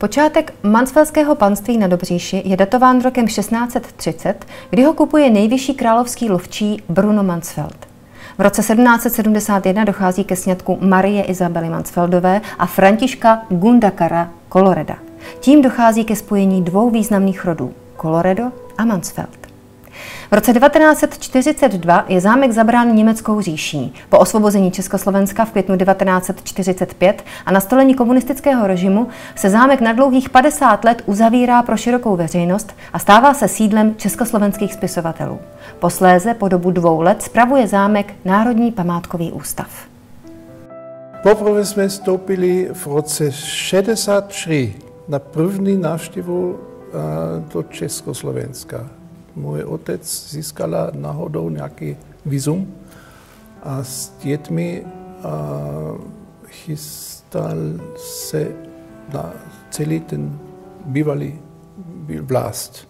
Počátek mansfelského panství na Dobříši je datován rokem 1630, kdy ho kupuje nejvyšší královský lovčí Bruno Mansfeld. V roce 1771 dochází ke sňatku Marie Izabely Mansfeldové a Františka Gundakara Coloreda. Tím dochází ke spojení dvou významných rodů, Coloredo a Mansfeld. V roce 1942 je zámek zabrán německou říší. Po osvobození Československa v květnu 1945 a nastolení komunistického režimu se zámek na dlouhých 50 let uzavírá pro širokou veřejnost a stává se sídlem československých spisovatelů. Posléze po dobu dvou let spravuje zámek Národní památkový ústav. Poprvé jsme vstoupili v roce 63 na první návštěvu do Československa můj otec získala náhodou nějaký vizum a s dětmi a chystal se na celý ten bývalý vlast.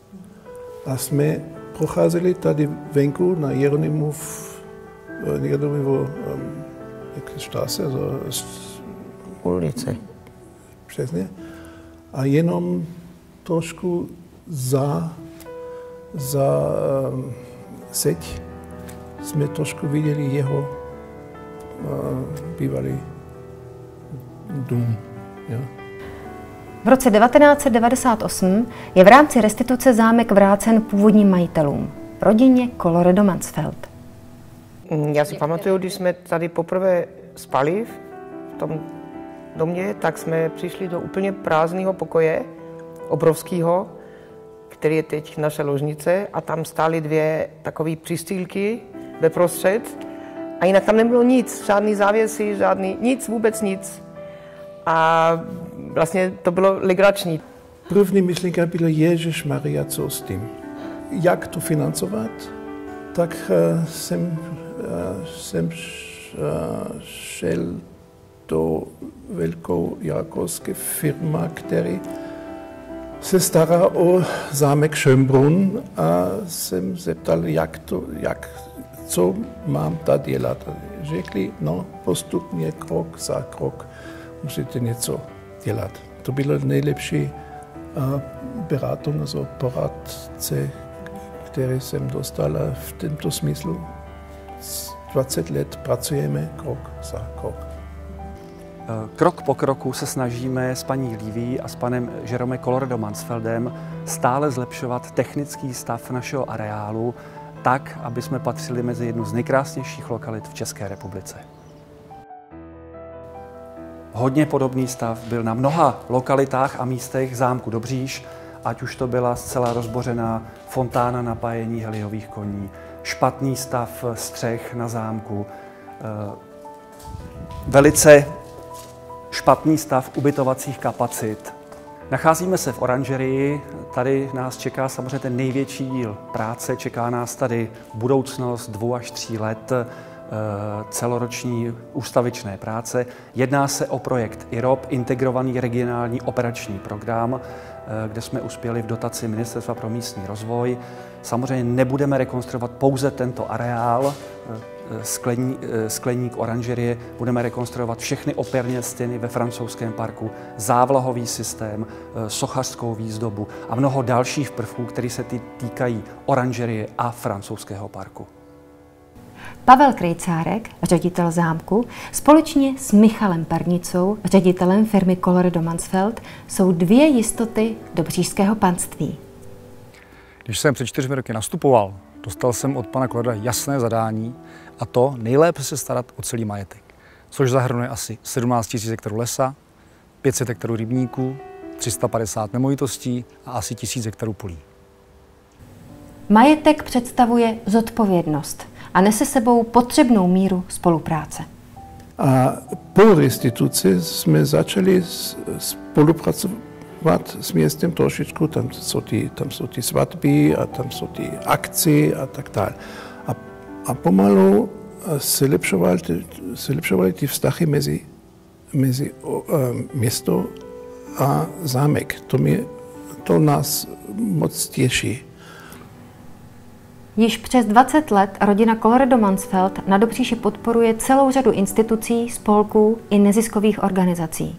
A jsme procházeli tady venku na Jeronimov, Jeronimovo štáse, ulici. Přesně. A jenom trošku za za um, seď jsme trošku viděli jeho uh, bývalý dům. Ja. V roce 1998 je v rámci restituce zámek vrácen původním majitelům, rodině Coloredo Mansfeld. Mm, já si pamatuju, když jsme tady poprvé spali v tom domě, tak jsme přišli do úplně prázdného pokoje, obrovského, který je teď naše ložnice a tam stály dvě takové přistýlky ve prostřed a jinak tam nebylo nic, žádný závěsy, žádný, nic, vůbec nic. A vlastně to bylo legrační. První myšlenka byla Ježíš Maria, co s tím? Jak to financovat? Tak uh, jsem, uh, jsem uh, šel do velkou jakovské firma, který se stará o zámek Schönbrunn a jsem zeptal, jak to, jak, co mám tady dělat. Řekli, no postupně krok za krok musíte něco dělat. To bylo nejlepší beratung, also poradce, který jsem dostal v tomto smyslu. 20 let pracujeme krok za krok. Eh, krok po kroku se snažíme s paní Líví a s panem Jerome Colorado Mansfeldem stále zlepšovat technický stav našeho areálu tak, aby jsme patřili mezi jednu z nejkrásnějších lokalit v České republice. Hodně podobný stav byl na mnoha lokalitách a místech zámku Dobříš, ať už to byla zcela rozbořená fontána napájení heliových koní, špatný stav střech na zámku, eh, velice špatný stav ubytovacích kapacit. Nacházíme se v oranžerii, tady nás čeká samozřejmě ten největší díl práce, čeká nás tady budoucnost dvou až tří let eh, celoroční ústavičné práce. Jedná se o projekt IROP, integrovaný regionální operační program, eh, kde jsme uspěli v dotaci Ministerstva pro místní rozvoj. Samozřejmě nebudeme rekonstruovat pouze tento areál, eh, sklení, skleník oranžerie, budeme rekonstruovat všechny opěrně stěny ve francouzském parku, závlahový systém, eh, sochařskou výzdobu a mnoho dalších prvků, které se týkají oranžerie a francouzského parku. Pavel Krejcárek, ředitel zámku, společně s Michalem Parnicou, ředitelem firmy Colorado Mansfeld, jsou dvě jistoty dobřížského panství. Když jsem před čtyřmi roky nastupoval, dostal jsem od pana Koleda jasné zadání, a to nejlépe se starat o celý majetek, což zahrnuje asi 17 000 hektarů lesa, 500 hektarů rybníků, 350 nemovitostí a asi 1000 hektarů polí. Majetek představuje zodpovědnost a nese sebou potřebnou míru spolupráce. A po restituci jsme začali spolupracovat s městem trošičku, tam jsou ty, tam jsou ty svatby a tam jsou ty akci a tak dále. A, a pomalu se lepšovaly, se lepšovaly ty vztahy mezi, mezi o, město a zámek. To, mě, to nás moc těší. Již přes 20 let rodina Colorado Mansfeld na Dobříši podporuje celou řadu institucí, spolků i neziskových organizací.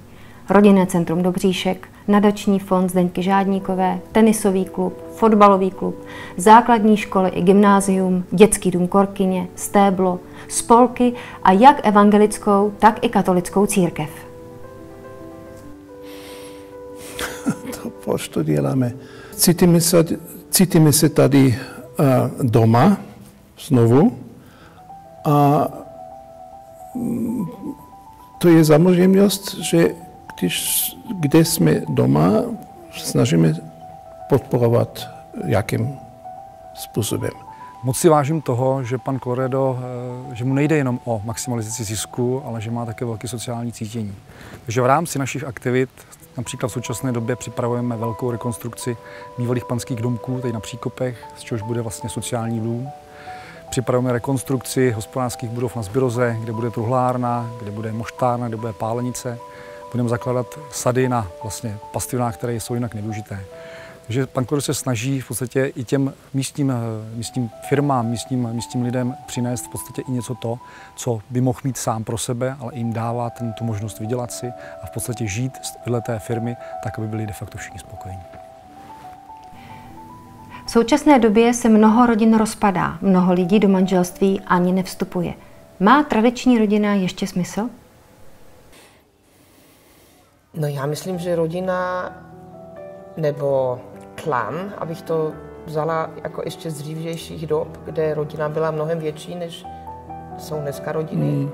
Rodinné centrum Dobříšek, nadační fond Zdeňky Žádníkové, tenisový klub, fotbalový klub, základní školy i gymnázium, dětský dům Korkyně, stéblo, spolky a jak evangelickou, tak i katolickou církev. To proč to děláme? Cítíme se, cítíme se tady uh, doma znovu a mm, to je samozřejmost, že když, kde jsme doma, snažíme podporovat jakým způsobem. Moc si vážím toho, že pan Kloredo, eh, že mu nejde jenom o maximalizaci zisku, ale že má také velké sociální cítění. Takže v rámci našich aktivit, například v současné době připravujeme velkou rekonstrukci bývalých panských domků, tady na Příkopech, z čehož bude vlastně sociální dům. Připravujeme rekonstrukci hospodářských budov na Zbyroze, kde bude truhlárna, kde bude moštárna, kde bude pálenice. Budeme zakládat sady na vlastně pastvinách, které jsou jinak nevyužité. Takže pan Klor se snaží v podstatě i těm místním, místním firmám, místním, místním lidem přinést v podstatě i něco to, co by mohl mít sám pro sebe, ale jim dává ten, tu možnost vydělat si a v podstatě žít vedle té firmy tak, aby byli de facto všichni spokojení. V současné době se mnoho rodin rozpadá, mnoho lidí do manželství ani nevstupuje. Má tradiční rodina ještě smysl? No já myslím, že rodina nebo klan, abych to vzala jako ještě z dřívějších dob, kde rodina byla mnohem větší, než jsou dneska rodiny. Mm.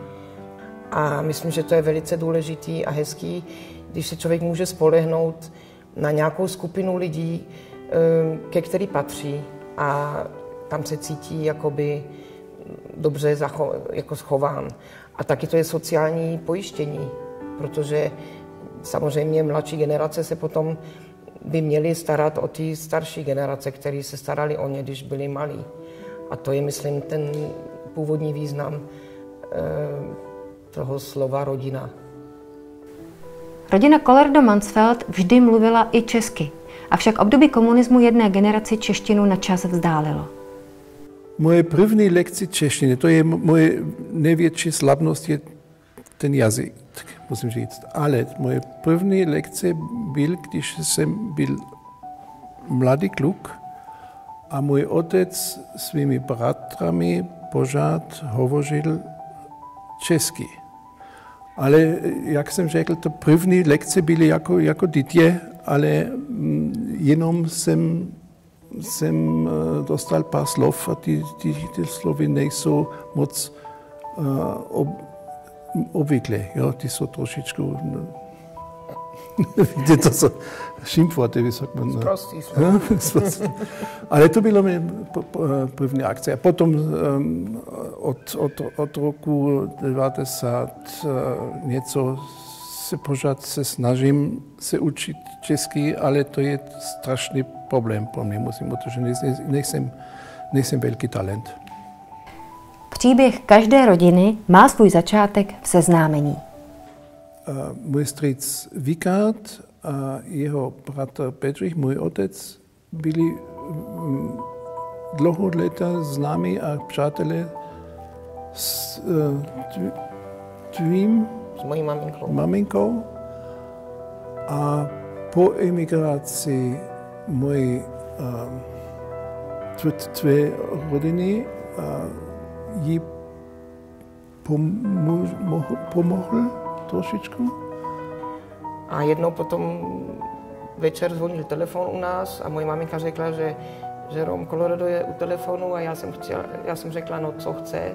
A myslím, že to je velice důležitý a hezký, když se člověk může spolehnout na nějakou skupinu lidí, eh, ke který patří a tam se cítí jakoby dobře zacho- jako schován. A taky to je sociální pojištění, protože samozřejmě mladší generace se potom by měli starat o ty starší generace, které se starali o ně, když byli malí. A to je, myslím, ten původní význam e, toho slova rodina. Rodina Kollerdo Mansfeld vždy mluvila i česky, avšak období komunismu jedné generaci češtinu na čas vzdálilo. Moje první lekce češtiny, to je moje největší slabnost, je ten jazyk musím říct. Ale moje první lekce byl, když jsem byl mladý kluk a můj otec svými bratrami pořád hovořil česky. Ale jak jsem řekl, to první lekce byly jako, jako dítě, ale mm, jenom jsem, jsem eh, dostal pár slov a ty, ty, ty slovy nejsou moc uh, obvykle, jo, ty jsou trošičku, no, to jsou šimfworty, wie sagt man? Sprostý, Ale to bylo mi první akce. A potom um, od, od, od roku 90 uh, něco se pořád se snažím se učit česky, ale to je strašný problém pro mě, musím, protože nejsem, nejsem velký talent. Příběh každé rodiny má svůj začátek v seznámení. Můj strýc Vikard a jeho bratr Bedřich, můj otec, byli mm, dlouho leta známí a přátelé s e, tvým s mojí maminkou. maminkou. A po emigraci mojí uh, tvé rodiny uh, jí pomohl trošičku. A jednou potom večer zvonil telefon u nás a moje maminka řekla, že, že Rom Colorado je u telefonu a já jsem, chtěla, já jsem řekla, no co chce.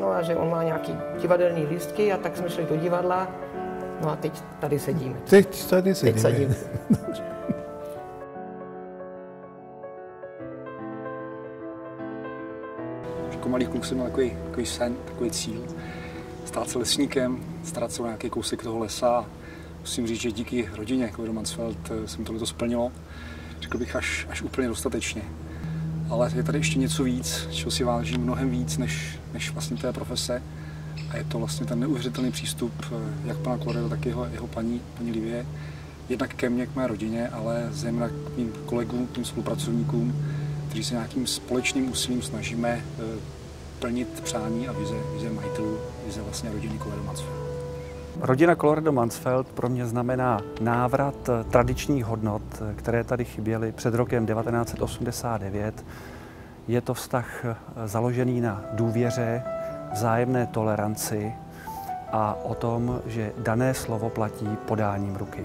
No a že on má nějaký divadelní lístky a tak jsme šli do divadla. No a teď tady sedíme. Teď tady sedíme. Teď sedíme. malý kluk jsem měl takový, takový sen, takový cíl. Stát se lesníkem, starat se o nějaký kousek toho lesa. Musím říct, že díky rodině jako Mansfeld eh, jsem tohle to splnilo. Řekl bych až, až úplně dostatečně. Ale je tady ještě něco víc, čeho si vážím mnohem víc než, než vlastně té profese. A je to vlastně ten neuvěřitelný přístup eh, jak pana Kloreda, tak jeho, jeho paní, paní Livie. Jednak ke mně, k mé rodině, ale zejména k mým kolegům, k mým spolupracovníkům, kteří se nějakým společným úsilím snažíme eh, plnit přání a vize, vize majitelů, vize vlastně rodiny Kovedomaců. Rodina Colorado Mansfeld pro mě znamená návrat tradičních hodnot, které tady chyběly před rokem 1989. Je to vztah založený na důvěře, vzájemné toleranci a o tom, že dané slovo platí podáním ruky.